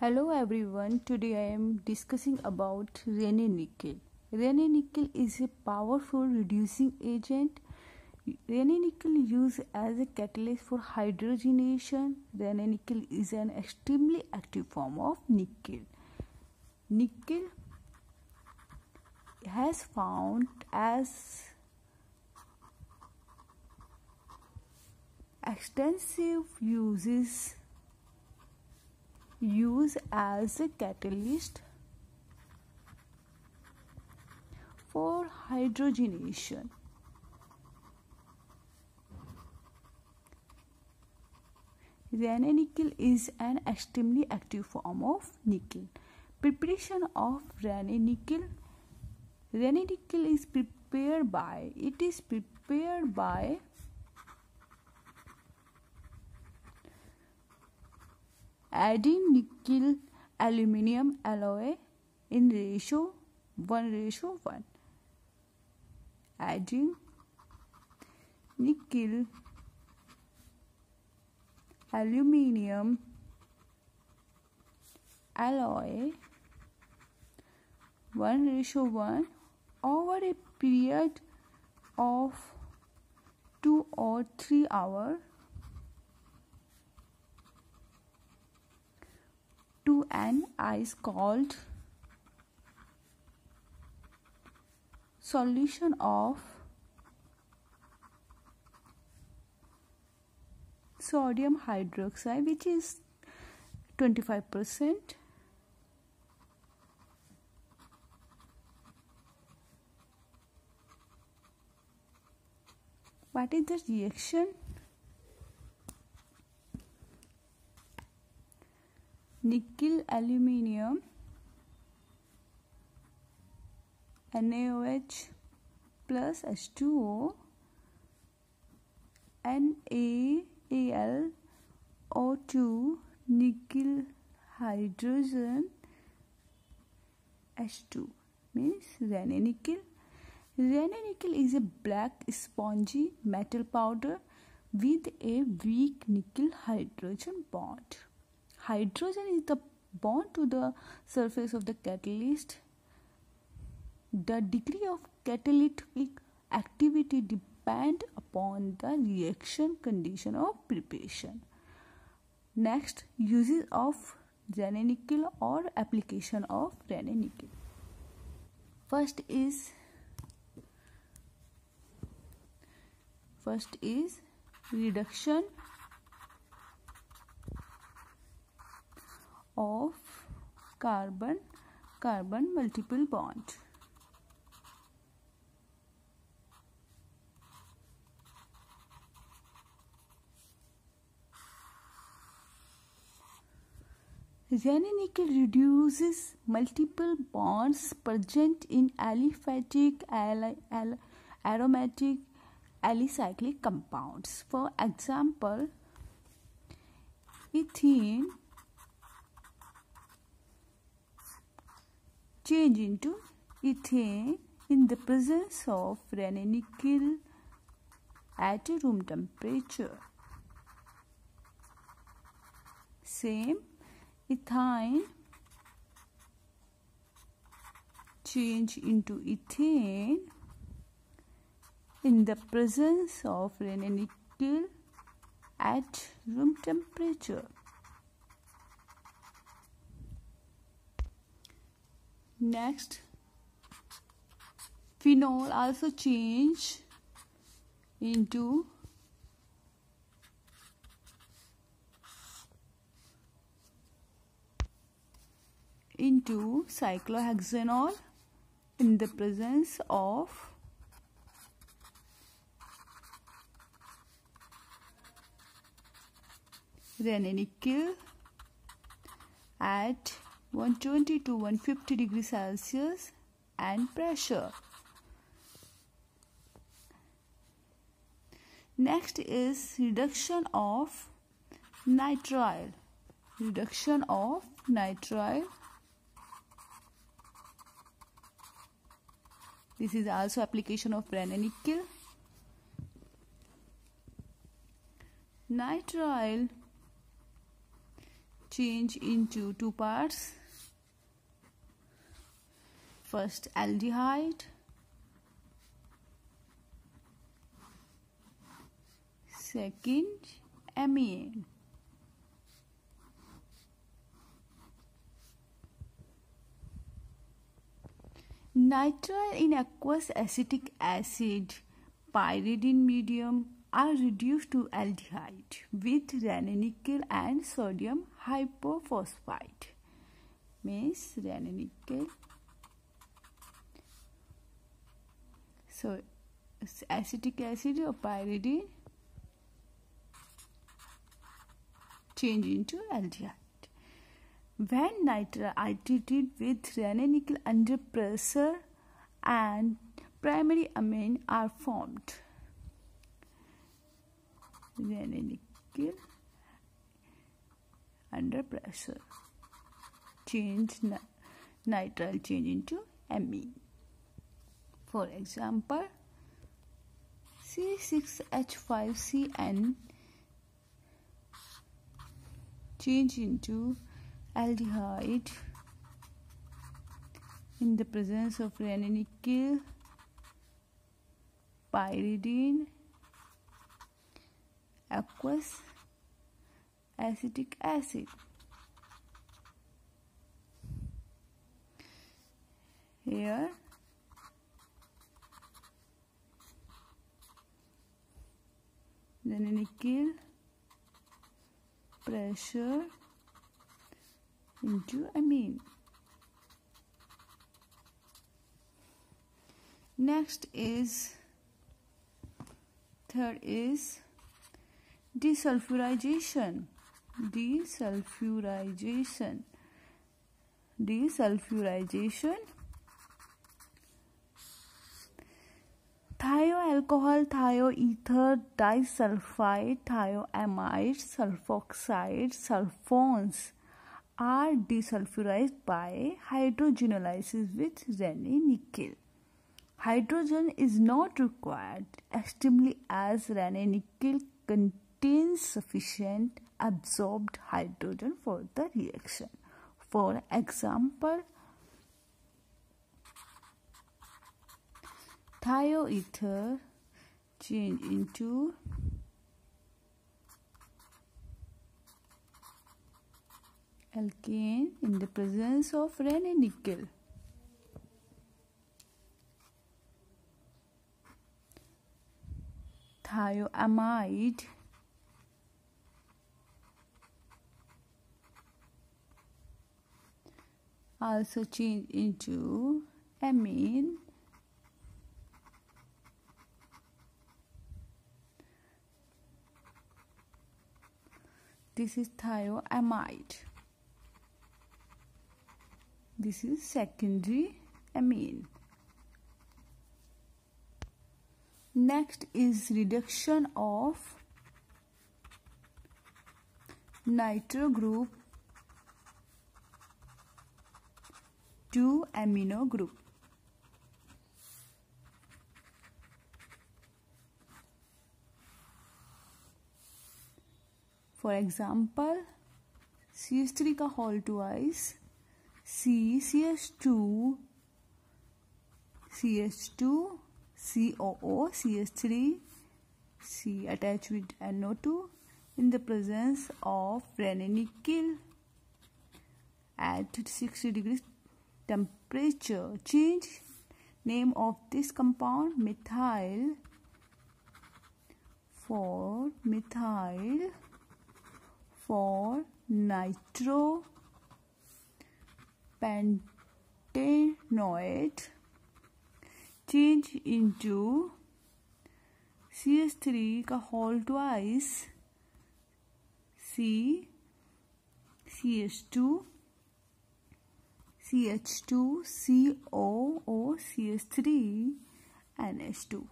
Hello everyone, today I am discussing about Raney nickel. Raney nickel is a powerful reducing agent. Raney nickel used as a catalyst for hydrogenation. Raney nickel is an extremely active form of nickel. Nickel has found as extensive uses used as a catalyst for hydrogenation. Raney-Nickel is an extremely active form of nickel. Preparation of Raney-Nickel Raney-Nickel is prepared by it is prepared by adding nickel aluminum alloy in ratio 1 ratio 1 adding nickel aluminum alloy 1 ratio 1 over a period of 2 or 3 hours to an ice called solution of sodium hydroxide which is 25% what is the reaction nickel aluminium NaOH plus H2O NaAlO2 nickel hydrogen H2 means Raney-Nickel. Raney-Nickel is a black spongy metal powder with a weak nickel hydrogen bond hydrogen is the bond to the surface of the catalyst. The degree of catalytic activity depend upon the reaction condition of preparation. Next, uses of Raney-Nickel or application of Raney-Nickel. First is first is reduction of carbon carbon multiple bond Raney-Nickel reduces multiple bonds present in aliphatic, aromatic, alicyclic compounds. For example, ethene change into ethane in the presence of Raney-Nickell at room temperature. Same ethine change into ethane in the presence of Raney-Nickell at room temperature. Next, phenol also change into into cyclohexanol in the presence of Raney-Nickel at 120 to 150 degrees Celsius and pressure. Next is reduction of nitrile. Reduction of nitrile. This is also application of Raney-Nickel. Nitrile change into two parts first aldehyde second amine Nitrile in aqueous acetic acid pyridine medium are reduced to aldehyde with Raney nickel and sodium hypophosphite. Means Raney nickel. So acetic acid or pyridine change into aldehyde. When nitrile treated with Raney nickel under pressure and primary amine are formed. Raney nickel under pressure change nitrile change into amine. For example, C6H5CN change into aldehyde in the presence of Raney nickel, pyridine, aqueous acetic acid. Here Raney nickel pressure into amine. Next is third is desulfurization. Desulfurization. Desulfurization. Thioalcohol, thioether, disulfide, thioamide, sulfoxide, sulfones are desulfurized by hydrogenolysis with Raney nickel. Hydrogen is not required extremely as Raney nickel contains sufficient absorbed hydrogen for the reaction. For example, thioether change into alkane in the presence of Raney nickel. Thioamide also change into amine this is thioamide this is secondary amine. Next is reduction of nitro group to amino group. For example, CH3 का whole twice C CH2 CH2 COO CH3 C attached with NO2 in the presence of Raney nickel at 60 degrees temperature. Change name of this compound methyl. For methyl for nitro pentanoate change into CH3 का whole twice C CH2 CH2 COO CH3 NH2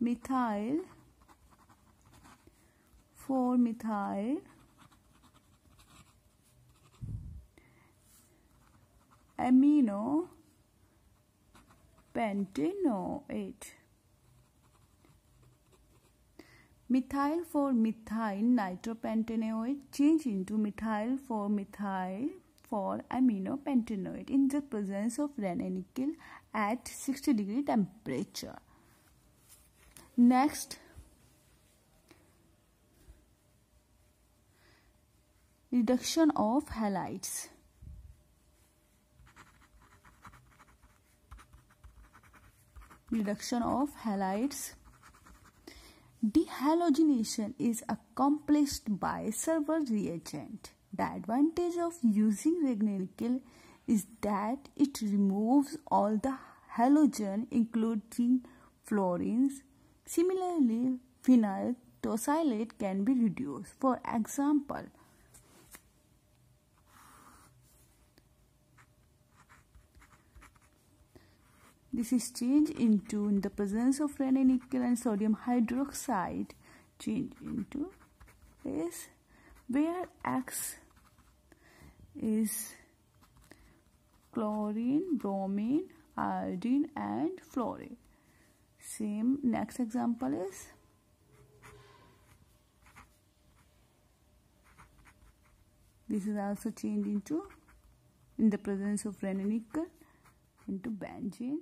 methyl 4 methyl amino pentanoate. Methyl for methyl nitropentanoate change into methyl for methyl for aminopentanoate in the presence of Raney-Nickel at 60 degree temperature. Next, reduction of halides. Reduction of halides. Dehalogenation is accomplished by several reagent. The advantage of using Raney-Nickel is that it removes all the halogen including fluorines. Similarly, phenyl tosylate can be reduced. For example, this is changed into in the presence of Raney-Nickel and sodium hydroxide change into is where X is chlorine, bromine, iodine and fluorine. Same next example is this is also changed into in the presence of Raney-Nickel into benzene